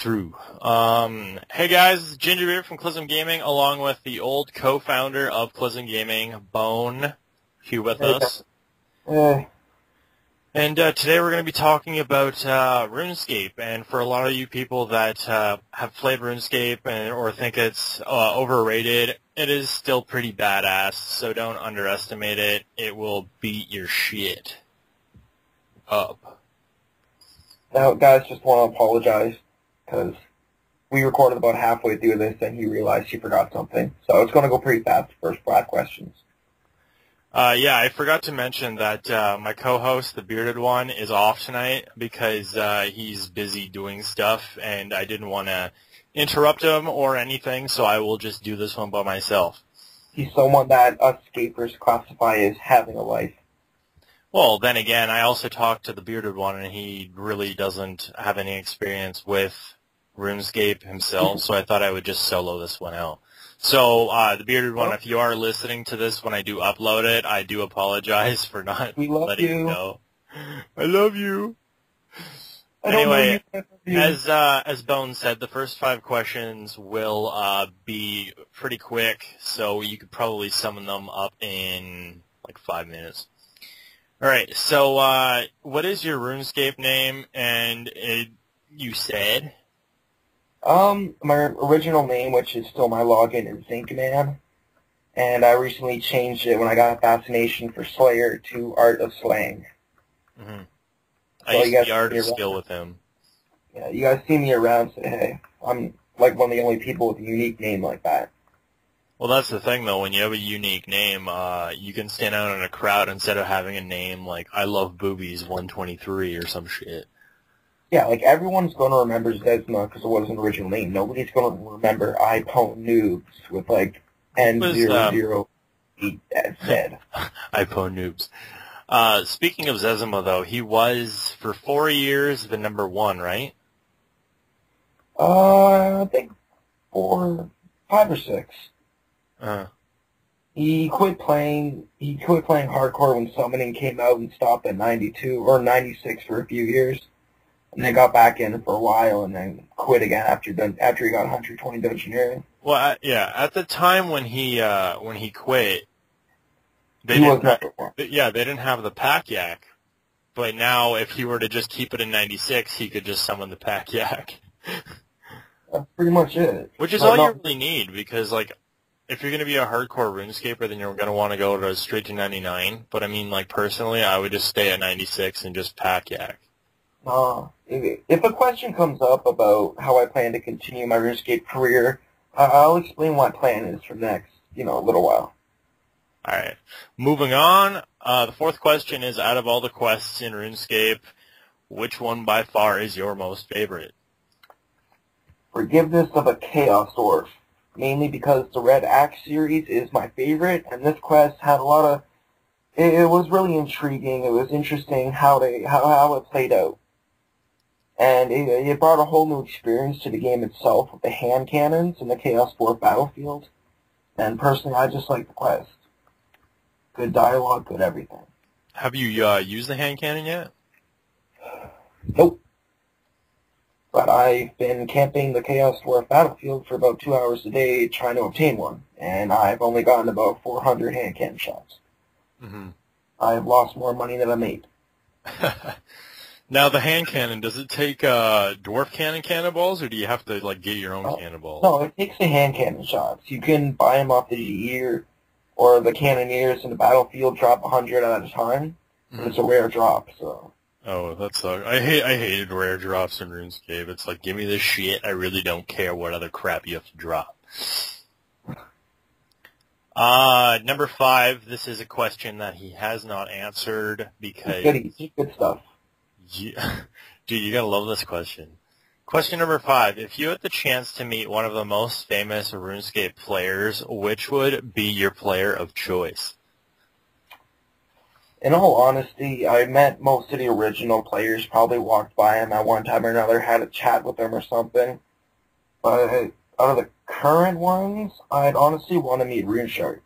through. Um, hey guys, Gingerbeard from Klysm Gaming, along with the old co-founder of Klysm Gaming, Bone, here with Hey, us. Eh, And uh, today we're going to be talking about uh, RuneScape. And for a lot of you people that uh, have played RuneScape and, or think it's uh, overrated, it is still pretty badass. So don't underestimate it. It will beat your shit up. now, guys, just want to apologize because we recorded about halfway through this and he realized he forgot something. So it's going to go pretty fast. First five questions. Uh, yeah, I forgot to mention that uh, my co-host, the bearded one, is off tonight because uh, he's busy doing stuff, and I didn't want to interrupt him or anything, so I will just do this one by myself. He's someone that us scapers classify as having a life. Well, then again, I also talked to the bearded one, and he really doesn't have any experience with RuneScape himself, so I thought I would just solo this one out. So, uh, the bearded one, if you are listening to this when I do upload it, I do apologize for not We love letting you. you know. I love you. I Anyway, know you, I love you. As uh, as Bone said, the first five questions will uh, be pretty quick, so you could probably summon them up in like five minutes. All right. So, uh, what is your RuneScape name? And it, you said Um, my original name, which is still my login, is Zinkman, and I recently changed it when I got a fascination for Slayer to Art of Slaying. hmm So I you used the art of skill with him. Yeah, you guys see me around, say, hey, I'm like one of the only people with a unique name like that. Well, that's the thing, though. When you have a unique name, uh, you can stand out in a crowd instead of having a name like "I love boobies 123" or some shit. Yeah, like everyone's going to remember Zezima because it was an original name. Nobody's going to remember iPone Noobs with like N zero um, Z. iPhone noobs. Uh, speaking of Zezima, though, he was for four years the number one, right? Uh, I think four, five or six. Uh, He quit playing. He quit playing hardcore when Summoning came out and stopped at 92 or 96 for a few years, and then got back in for a while and then quit again after done after he got 120 dungeoneering. well, I, yeah. At the time when he uh, when he quit, they he didn't. Have, yeah, they didn't have the pack yak. But now, if he were to just keep it in '96, he could just summon the pack yak, That's pretty much it. which is But all no- you really need. Because like, if you're going to be a hardcore RuneScaper, then you're going to want to go to straight to 99. But I mean, like personally, I would just stay at 96 and just pack yak. Uh, if, if a question comes up about how I plan to continue my RuneScape career, I'll explain what plan is for next, you know, a little while. All right. Moving on. Uh, the fourth question is: Out of all the quests in RuneScape, which one by far is your most favorite? Forgiveness of a Chaos Dwarf, mainly because the Red Axe series is my favorite, and this quest had a lot of. It, it was really intriguing. It was interesting how they how how it played out, and it, it brought a whole new experience to the game itself with the hand cannons and the Chaos Dwarf battlefield. And personally, I just like the quest. Good dialogue, good everything. Have you uh, used the hand cannon yet? Nope. But I've been camping the Chaos Dwarf battlefield for about two hours a day trying to obtain one, and I've only gotten about 400 hand cannon shots. Mm-hmm. I've lost more money than I made. now the hand cannon does it take uh, dwarf cannon cannonballs, or do you have to like get your own Oh, cannonballs? No, it takes the hand cannon shots. You can buy them off the ear, or the cannoneers in the battlefield drop a 100 at a time. Mhm. It's a rare drop, so. Oh, that sucks. I hate I hated rare drops in RuneScape. It's like give me this shit. I really don't care what other crap you have to drop. Uh, number five. This is a question that he has not answered because Goodies, good stuff. dude, you gotta love this question. Question number five. If you had the chance to meet one of the most famous RuneScape players, which would be your player of choice? In all honesty, I met most of the original players, probably walked by them at one time or another, had a chat with them or something. But out of the current ones, I'd honestly want to meet RuneShark.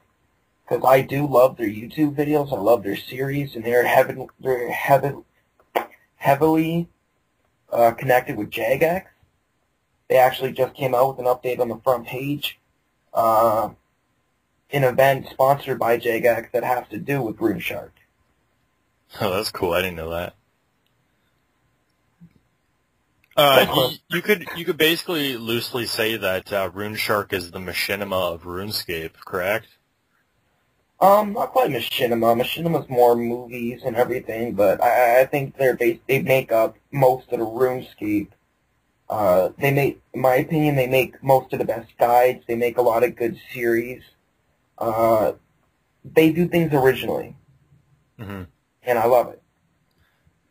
Because I do love their YouTube videos, I love their series, and they're, heaven, they're heaven, heavily uh, connected with Jagex. they actually just came out with an update on the front page. Uh, an event sponsored by Jagex that has to do with RuneShark. Oh, that's cool. I didn't know that. Uh, you, you could you could basically loosely say that uh, RuneShark is the machinima of RuneScape, correct? Um, not quite machinima. Machinima's more movies and everything, but I, I think they're based, they make up most of the RuneScape. Uh, they make, in my opinion, they make most of the best guides. They make a lot of good series. Uh, they do things originally, Mm-hmm. and I love it.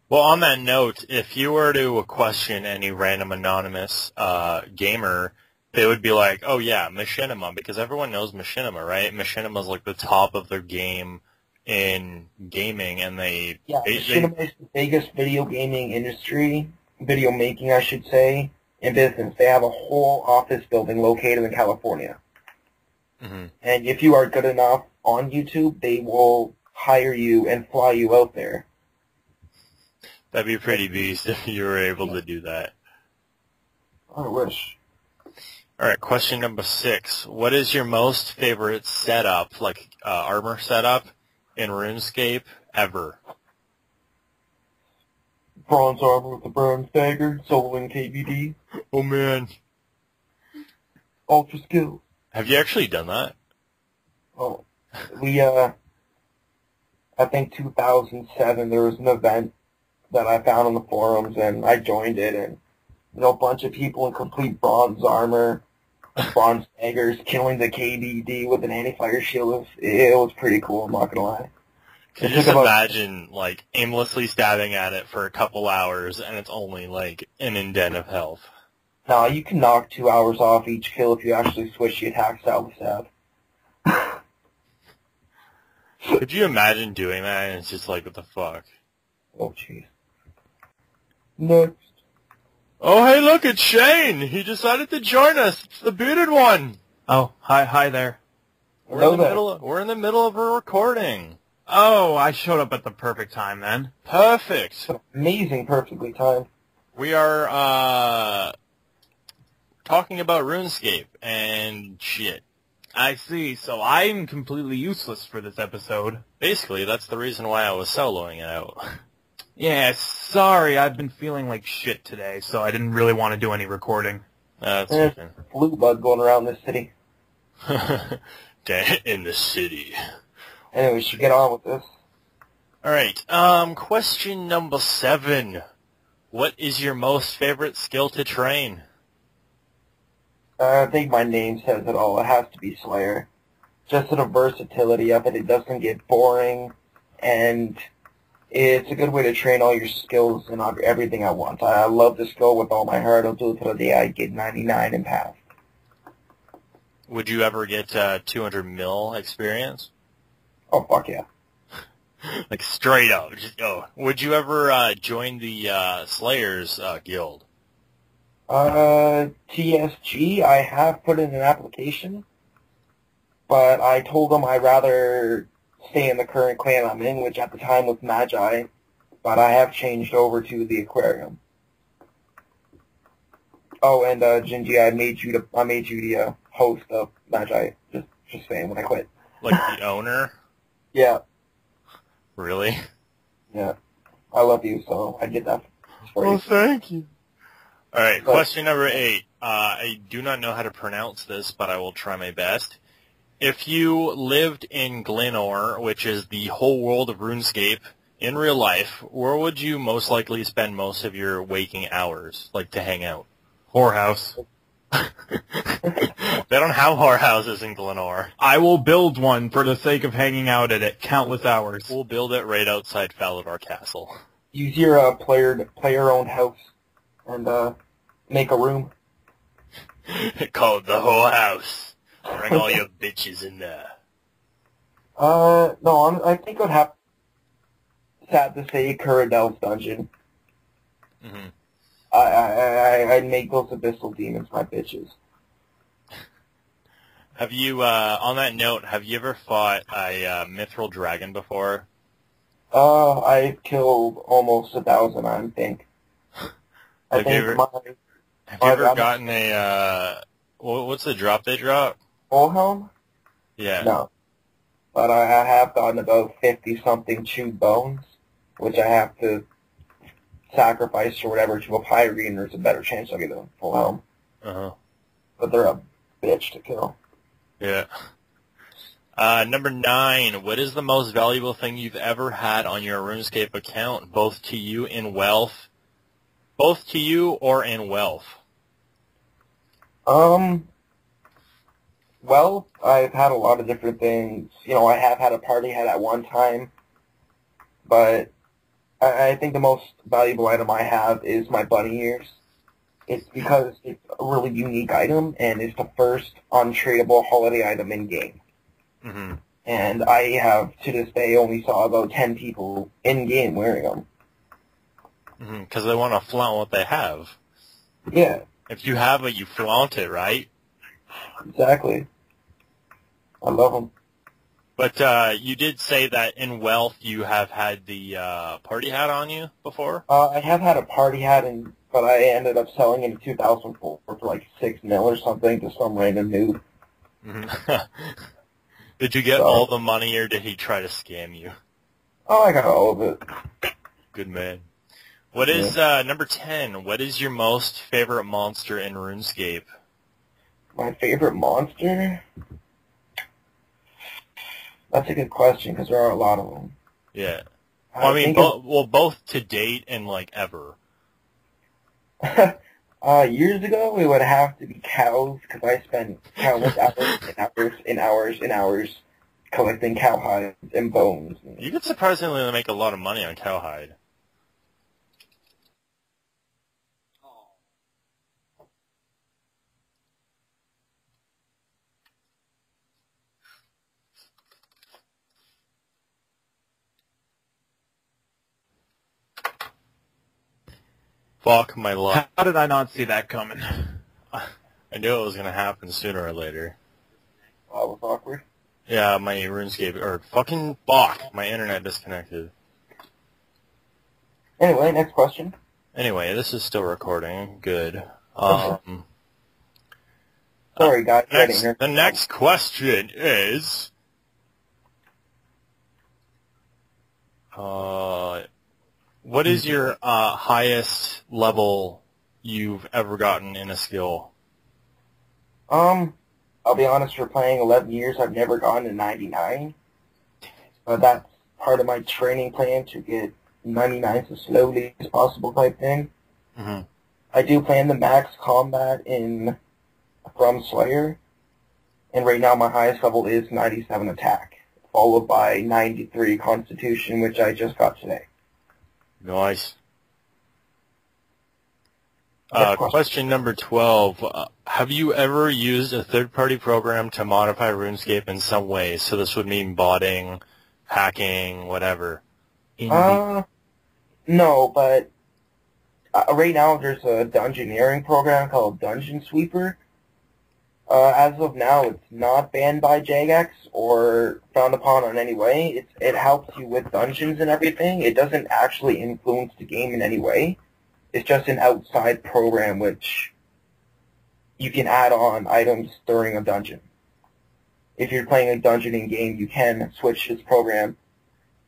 Well, on that note, if you were to question any random anonymous uh, gamer, they would be like, "Oh yeah, Machinima," because everyone knows Machinima, right? Machinima is like the top of their game in gaming, and they Yeah, they, they Machinima is the biggest video gaming industry, video making, I should say, in business. They have a whole office building located in California. Mhm. And if you are good enough on YouTube, they will hire you and fly you out there. that'd be a pretty beast if you were able to do that. I wish. All right, question number six. What is your most favorite setup, like uh, armor setup, in RuneScape ever? Bronze armor with the bronze dagger, soloing KBD, Oh man, ultra skill. have you actually done that? Oh, we, uh, I think 2007, there was an event that I found on the forums, and I joined it, and, you know, a bunch of people in complete bronze armor, bronze daggers, killing the KBD with an anti-fire shield. It was, it was pretty cool, I'm not gonna lie. Can you just imagine, like, aimlessly stabbing at it for a couple hours, and it's only, like, an indent of health? Now, you can knock two hours off each kill if you actually switch the attack style with stab. Could you imagine doing that, and it's just like, what the fuck? Oh, jeez. Next. Oh, hey, look, it's Shane! He decided to join us! It's the bearded one! Oh, hi, hi there. We're Hello in the there. middle of, we're in the middle of a recording. Oh, I showed up at the perfect time then. Perfect. Amazing, perfectly timed. We are, uh, talking about RuneScape and shit. I see, so I'm completely useless for this episode. Basically, that's the reason why I was soloing it out. Yeah, sorry, I've been feeling like shit today, so I didn't really want to do any recording. That's Yeah. okay. Blue bug going around this city. in the city. Anyway, we should get on with this. Alright, um, question number seven. What is your most favorite skill to train? Uh, I think my name says it all. It has to be Slayer. Just the versatility of it. It doesn't get boring, and it's a good way to train all your skills and everything at once. I I love this skill with all my heart. I'll do it till the day I get 99 and pass. Would you ever get, uh, 200 mil experience? Oh, fuck yeah. Like, straight up, just go. Would you ever, uh, join the, uh, Slayers, uh, guild? Uh, TSG, I have put in an application, but I told them I'd rather stay in the current clan I'm in, which at the time was Magi, but I have changed over to the Aquarium. Oh, and uh, Gingy, I made you to I made you the uh, host of Magi. Just just saying when I quit. Like, the owner? Yeah, Really? yeah. I love you, so I did that for you. thank you. Alright, But- question number eight. Uh, I do not know how to pronounce this, but I will try my best. If you lived in Glenore, which is the whole world of RuneScape, in real life, where would you most likely spend most of your waking hours, like to hang out? Whorehouse. they don't have whorehouses in Glenore. I will build one for the sake of hanging out at it countless hours. We'll build it right outside Falador Castle. Use your uh, player player owned house and uh, make a room. Call it the whorehouse. Bring all your bitches in there. Uh, no, I'm, I think I'd have sad to say Kuradal's dungeon. hmm I, I, I, I'd make those abyssal demons my bitches. Have you, uh, on that note, have you ever fought a uh, mithril dragon before? Uh, I've killed almost a thousand, I think. I Have you ever- my Have you ever gotten a, uh, what's the drop they drop? Full helm? Yeah. No. But I, I have gotten about 50 something chewed bones, which I have to sacrifice or whatever to a pyre and there's a better chance I'll get a full helm. Uh-huh. But they're a bitch to kill. Yeah. Uh, number nine, what is the most valuable thing you've ever had on your RuneScape account, both to you in wealth, both to you or in wealth? Um, well, I've had a lot of different things. You know, I have had a party hat at one time, but I, I think the most valuable item I have is my bunny ears. It's because it's a really unique item, and it's the first untradeable holiday item in game. Mm-hmm. And I have, to this day, only saw about 10 people in game wearing them. Because they want to flaunt what they have. Yeah, If you have it, you flaunt it, right? Exactly. I love them. But uh, you did say that in wealth you have had the uh, party hat on you before. Uh, I have had a party hat, and but I ended up selling it in 2004 for like six mil or something to some random noob. Mhm. did you get So- all the money, or did he try to scam you? Oh, I got all of it. Good man. What is uh, number ten? What is your most favorite monster in RuneScape? My favorite monster? That's a good question because there are a lot of them. Yeah. Well, I mean, bo- well, both to date and like ever. uh, years ago, it would have to be cows because I spent countless hours and hours and hours and hours collecting cow hides and bones. You could surprisingly make a lot of money on cowhide. Fuck my luck. How did I not see that coming? I knew it was gonna happen sooner or later. That was awkward. Yeah, my RuneScape, or fucking fuck, my internet disconnected. Anyway, next question. Anyway, this is still recording. Good. Um, Sorry, guys. I next, the next question is, uh, what is your uh, highest level you've ever gotten in a skill? Um, I'll be honest, for playing 11 years, I've never gone to 99. But that's part of my training plan to get 99 as slowly as possible type thing. Mm-hmm. I do plan the max combat in From Slayer. And right now my highest level is 97 attack, followed by 93 constitution, which I just got today. Nice. Uh, question. question number 12. Uh, have you ever used a third-party program to modify RuneScape in some way? So this would mean botting, hacking, whatever. Uh, no, but uh, right now there's a dungeoneering program called Dungeon Sweeper. Uh, as of now, it's not banned by Jagex or frowned upon in any way. It's, it helps you with dungeons and everything. It doesn't actually influence the game in any way. It's just an outside program which you can add on items during a dungeon. If you're playing a dungeon in game, you can switch this program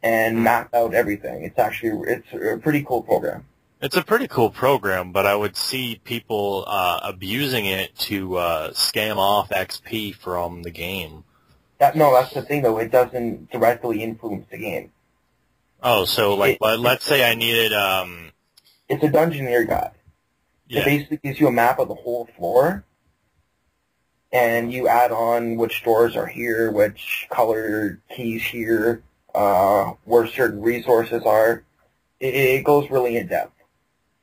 and map out everything. It's actually it's a pretty cool program. It's a pretty cool program, but I would see people uh, abusing it to uh, scam off XP from the game. That no, that's the thing though. It doesn't directly influence the game. Oh, so like, It- let- let's say I needed, um, It's a dungeoneer guide. It basically gives you a map of the whole floor, and you add on which doors are here, which color keys here, uh, where certain resources are. It, it goes really in depth,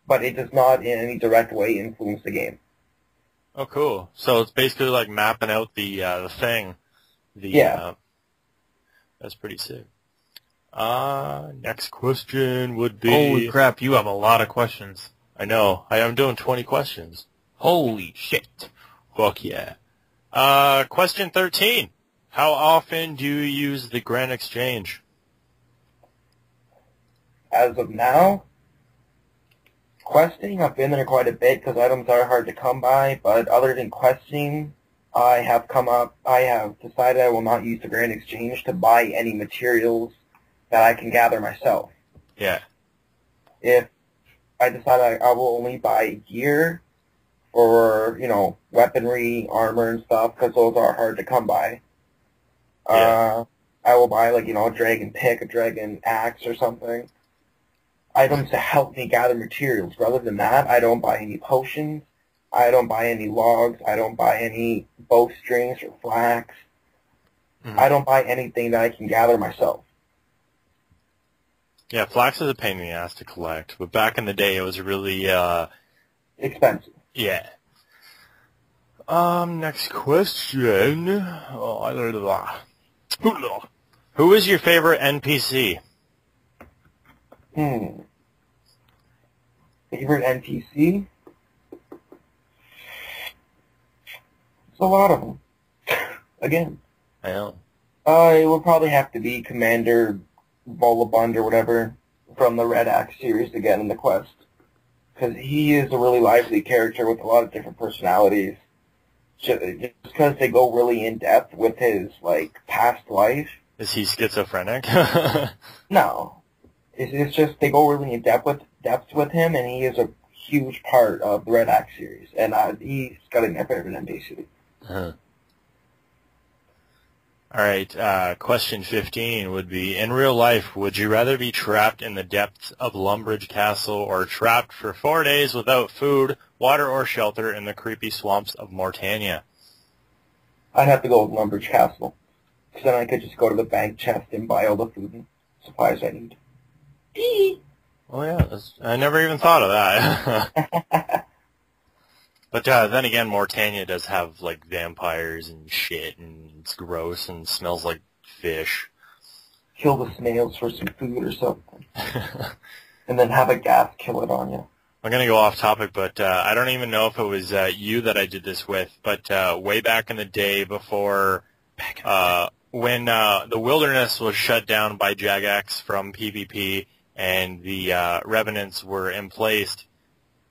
but it does not in any direct way influence the game. Oh, cool. So it's basically like mapping out the uh, the thing. The, Yeah. Uh, that's pretty sick. Uh, next question would be. Holy crap, you have a lot of questions. I know. I am doing 20 questions. Holy shit. Fuck yeah. Uh, question 13. How often do you use the Grand Exchange? As of now, questing, I've been there quite a bit because items are hard to come by. But other than questing, I have come up. I have decided I will not use the Grand Exchange to buy any materials that I can gather myself. Yeah. If I decide I, I will only buy gear or you know weaponry, armor, and stuff because those are hard to come by. Yeah. Uh, I will buy like you know a dragon pick, a dragon axe, or something. Items to help me gather materials. Rather than that, I don't buy any potions. I don't buy any logs. I don't buy any bowstrings or flax. Mhm. I don't buy anything that I can gather myself. Yeah, flax is a pain in the ass to collect, but back in the day it was really, uh, Expensive. yeah. Um, next question. Oh, I learned a lot. Who is your favorite NPC? Hmm. Favorite NPC? There's a lot of them. Again. I know. Uh, it would probably have to be Commander Veldaban or whatever from the Red Axe series again in the quest. Because he is a really lively character with a lot of different personalities. Just because they go really in depth with his, like, past life. Is he schizophrenic? No. It's, it's just they go really in depth with, depth with him, and he is a huge part of the Red Axe series. And uh, he's got be my favorite NPC. Uh-huh. All right, uh, question 15 would be, in real life, would you rather be trapped in the depths of Lumbridge Castle or trapped for four days without food, water, or shelter in the creepy swamps of Morytania? I'd have to go with Lumbridge Castle. Because then I could just go to the bank chest and buy all the food and supplies I need. Oh yeah, that's, I never even thought of that. but uh, then again, Morytania does have like vampires and shit, and it's gross and smells like fish. Kill the snails for some food or something. And then have a gas kill it on you. I'm gonna go off topic, but uh, I don't even know if it was uh, you that I did this with. But uh, way back in the day, before uh, when uh, the wilderness was shut down by Jagex from PvP and the uh, revenants were in place,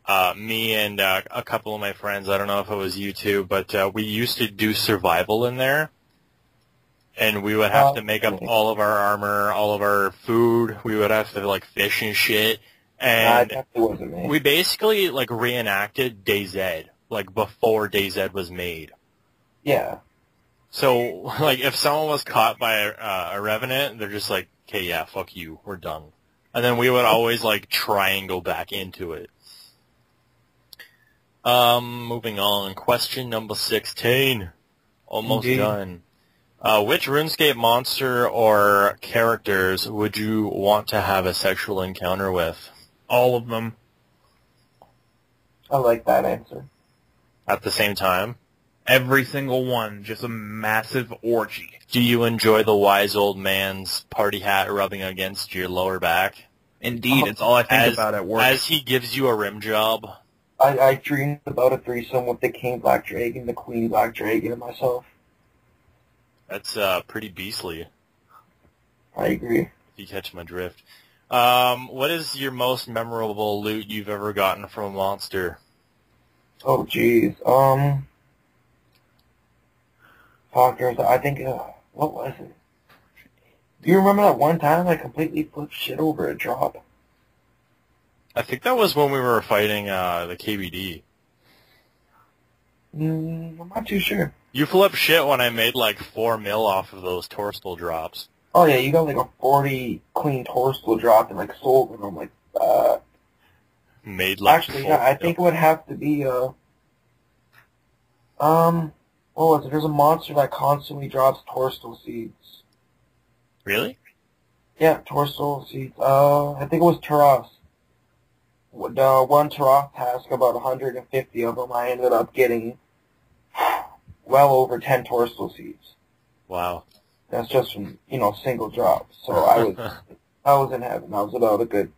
uh, me and uh, a couple of my friends, I don't know if it was you two, but uh, we used to do survival in there. And we would have Oh, to make up all of our armor, all of our food. We would have to like fish and shit. And we basically like reenacted DayZ, like before DayZ was made. yeah. So like if someone was caught by a, uh, a revenant, they're just like, okay, yeah, fuck you, we're done. And then we would always like try and go back into it. Um, moving on. Question number sixteen. Almost Indeed. done. Uh, which RuneScape monster or characters would you want to have a sexual encounter with All of them. I like that answer. at the same time? Every single one. Just a massive orgy. Do you enjoy the wise old man's party hat rubbing against your lower back Indeed, Oh, it's all I think as, about at work. as he gives you a rim job? I, I dreamed about a threesome with the King Black Dragon, the Queen Black Dragon, and myself. That's uh, pretty beastly, I agree. If you catch my drift. Um, what is your most memorable loot you've ever gotten from a monster? Oh, jeez. Um, fuck, I think, uh, what was it? Do you remember that one time I completely flipped shit over a drop? I think that was when we were fighting uh, the KBD. Mm, I'm not too sure. You flipped shit when I made like four mil off of those Torstol drops. Oh yeah, you got like a 40 clean torstol drop and like sold, and I'm like, uh, Made like actually, yeah, I think it would have to be, uh, um, what was it? There's a monster that constantly drops torstol seeds. Really? Yeah, torstol seeds. Uh, I think it was Taras. Uh, one Taras task, about 150 of them, I ended up getting well over 10 torstol seeds. Wow. That's just from, you know, single drops. So I was, I was in heaven. I was about a good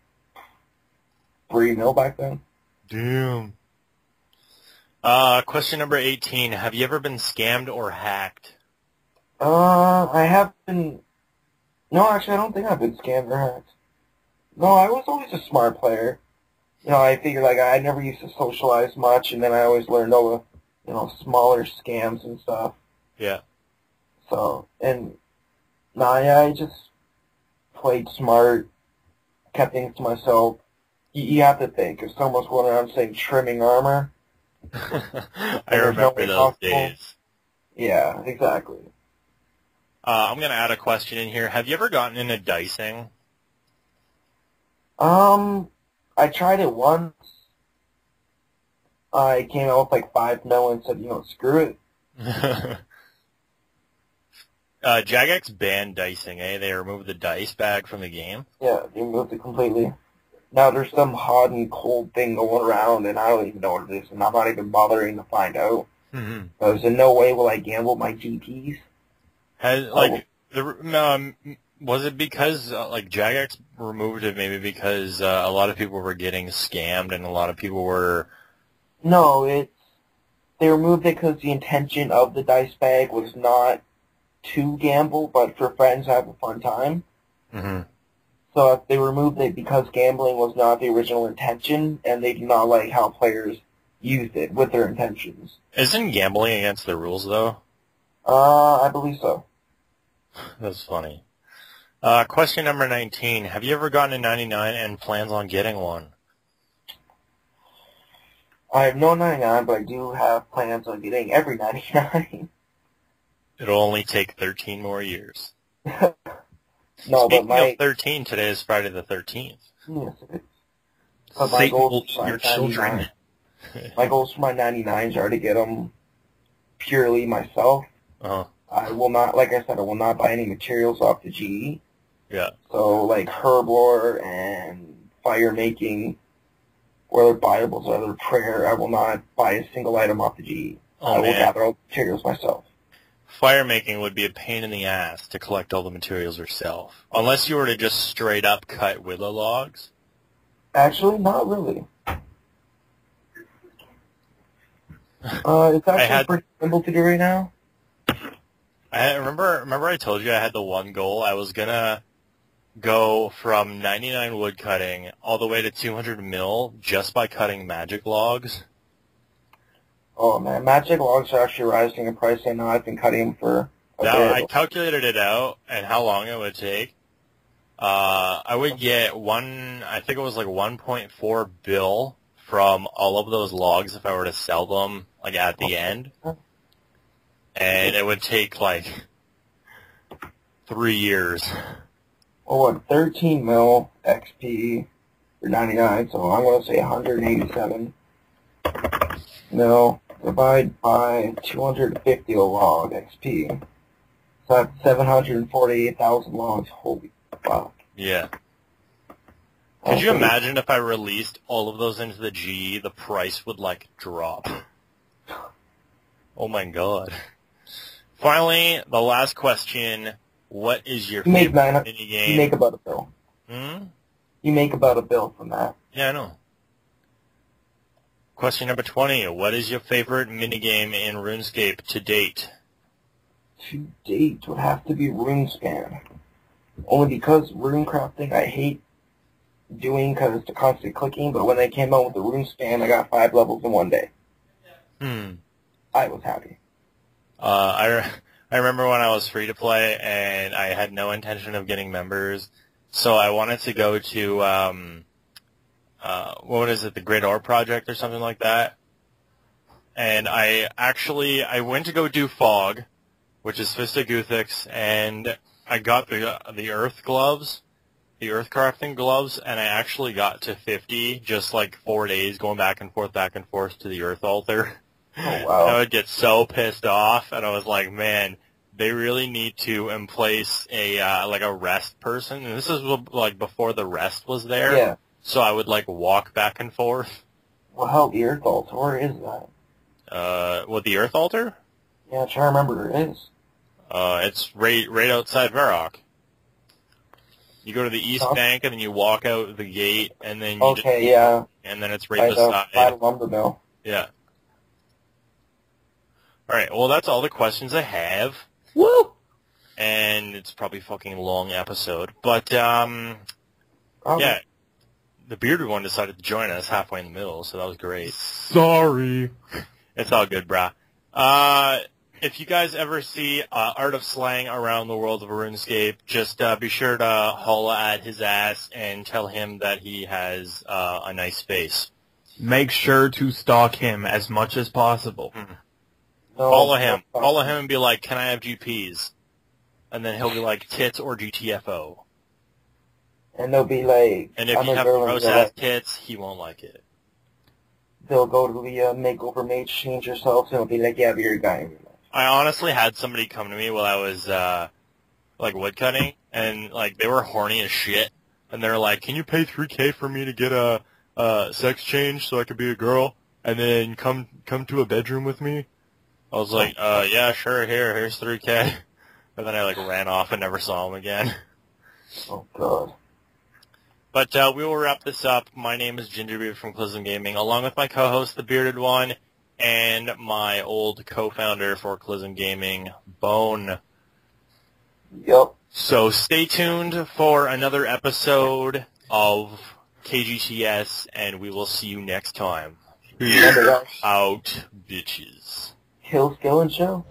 three mil back then. Damn. Uh, question number 18. Have you ever been scammed or hacked? Uh, I have been, no, actually I don't think I've been scammed or hacked. No, I was always a smart player. you know, I figured like I never used to socialize much, and then I always learned all the, you know, smaller scams and stuff. Yeah. So, and nah, yeah, I just played smart, kept things to myself. You, you have to think if someone's running around saying trimming armor. I remember those days. Yeah, exactly. Uh, I'm going to add a question in here. Have you ever gotten into dicing? Um, I tried it once. I came out with like five no and said, you know, screw it. uh, Jagex banned dicing, eh? They removed the dice bag from the game. Yeah, they moved it completely. Now there's some hot and cold thing going around, and I don't even know what it is, and I'm not even bothering to find out. Mm-hmm. Because in no way will I gamble my GPs. Has like the um, was it because uh, like Jagex removed it maybe because uh, a lot of people were getting scammed and a lot of people were No, it's they removed it because the intention of the dice bag was not to gamble, but for friends to have a fun time. mm-hmm. So if they removed it because gambling was not the original intention, and they did not like how players used it with their intentions. Isn't gambling against the rules though? Uh, I believe so. That's funny. Uh, question number 19. Have you ever gotten a 99 and plans on getting one? I have no 99, but I do have plans on getting every 99. It'll only take 13 more years. no, Speaking but my of 13, today is Friday the 13th. yes, it is. But my goals will for my eat your children. My goals for my 99s are to get them purely myself. Uh-huh. I will not, like I said, I will not buy any materials off the GE. Yeah. So like herblore and fire making, or Bibles or their prayer, I will not buy a single item off the GE. I Oh will man. gather all the materials myself. Fire making would be a pain in the ass to collect all the materials yourself. Unless you were to just straight up cut willow logs. Actually, not really. Uh, it's actually had- pretty simple to do right now. I remember remember I told you I had the one goal. I was gonna go from 99 wood cutting all the way to 200 mil just by cutting magic logs. Oh man, magic logs are actually rising in price. I know I've been cutting them for a Now I calculated it out and how long it would take. Uh, I would get one. I think it was like 1.4 bill from all of those logs if I were to sell them like at the end, and it would take like three years. Well, what, 13 mil XP for 99, so I'm going to say 187 mil divided by 250 a log XP. So that's 748,000 logs. Holy fuck. Yeah. Could you imagine if I released all of those into the GE, the price would like drop. Oh my god. Finally, the last question. What is your You make, favorite nine, mini you make about a bill. Hmm? You make about a bill from that. Yeah, I know. Question number 20. What is your favorite minigame in RuneScape to date? To date would have to be RuneSpan. Only because rune crafting I hate doing because it's the constant clicking, but when they came out with the RuneSpan, I got five levels in one day. Hmm. I was happy. Uh, I, re- I remember when I was free to play and I had no intention of getting members, so I wanted to go to um, uh, what is it, the Great Orb Project or something like that. And I actually I went to go do Fog, which is Fist of Guthix, and I got the the Earth gloves, the Earth crafting gloves, and I actually got to 50 just like four days going back and forth, back and forth to the Earth altar. Oh, wow. I would get so pissed off, and I was like, man, they really need to emplace a uh, like a rest person. And this is like before the rest was there, Yeah. So I would like walk back and forth. Well, hell, the Earth Altar, where is that? Uh, with the Earth Altar, Yeah, I'm trying to remember where it is. uh, it's right right outside Varrock. You go to the east Huh? bank, and then you walk out the gate, and then you just, Okay, yeah. and then it's right By the, by beside. the lumber mill. Yeah. All right. Well, that's all the questions I have. Woo! and it's probably a fucking long episode. But um, Um, yeah, the bearded one decided to join us halfway in the middle, so that was great. Sorry. It's all good, brah. Uh, if you guys ever see uh, Art of Slaying around the world of RuneScape, just uh, be sure to holla at his ass and tell him that he has uh, a nice face. Make sure to stalk him as much as possible. No, Follow him. Follow him and be like, "Can I have GPs?" And then he'll be like, "Tits or GTFO." And they'll be like, And if I'm you a have gross ass like, tits, he won't like it. they'll go to the uh, makeover mage, change yourself, and it'll be like, yeah, but you're a guy. I honestly had somebody come to me while I was uh like woodcutting and like they were horny as shit and they're like, "Can you pay 3k for me to get a uh sex change so I could be a girl and then come come to a bedroom with me?" I was like, "Uh yeah, sure, here, here's 3k." And then I like ran off and never saw him again. Oh god. But uh, we will wrap this up. My name is Gingerbeard from Klysm Gaming, along with my co-host, the Bearded One, and my old co-founder for Klysm Gaming, Bone. Yep. So stay tuned for another episode of KGTS, and we will see you next time. Remember that Out, bitches. Kill, Skill, and Show?